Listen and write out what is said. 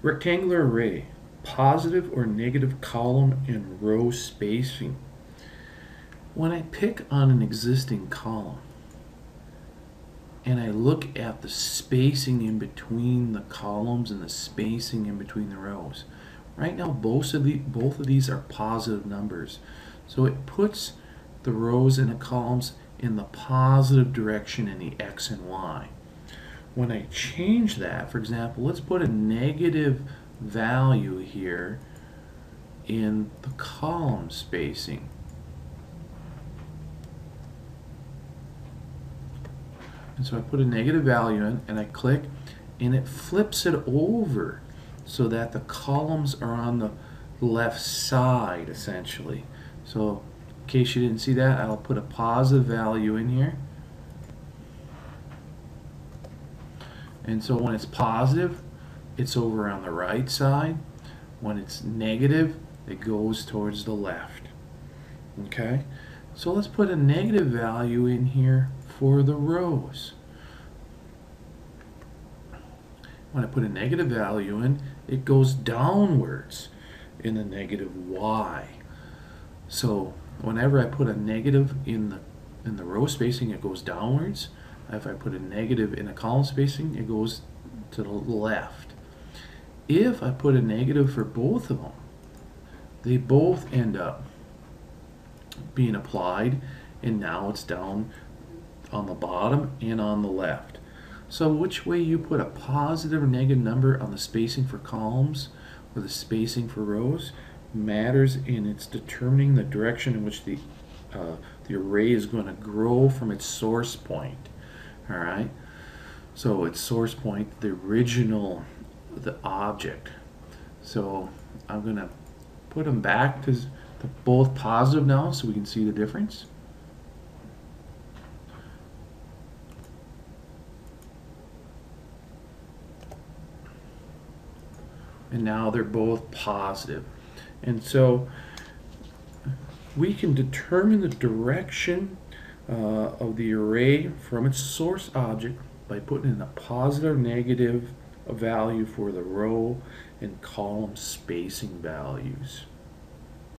Rectangular array, positive or negative column and row spacing. When I pick on an existing column and I look at the spacing in between the columns and the spacing in between the rows, right now both of, the, both of these are positive numbers. So it puts the rows and the columns in the positive direction in the x and y. When I change that, for example, let's put a negative value here in the column spacing. And so I put a negative value in and I click and it flips it over so that the columns are on the left side essentially. So in case you didn't see that, I'll put a positive value in here. And so when it's positive, it's over on the right side. When it's negative, it goes towards the left. Okay? So let's put a negative value in here for the rows. When I put a negative value in, it goes downwards in the negative y. So whenever I put a negative in the in the row spacing, it goes downwards. If I put a negative in a column spacing, it goes to the left. If I put a negative for both of them, they both end up being applied and now it's down on the bottom and on the left. So which way you put a positive or negative number on the spacing for columns or the spacing for rows matters in its determining the direction in which the uh, the array is going to grow from its source point. All right. So its source point, the original, the object. So I'm going to put them back to both positive now so we can see the difference. And now they're both. And so we can determine the direction uh, of the array from its source object by putting in a positive or positive negative value for the row and column spacing values.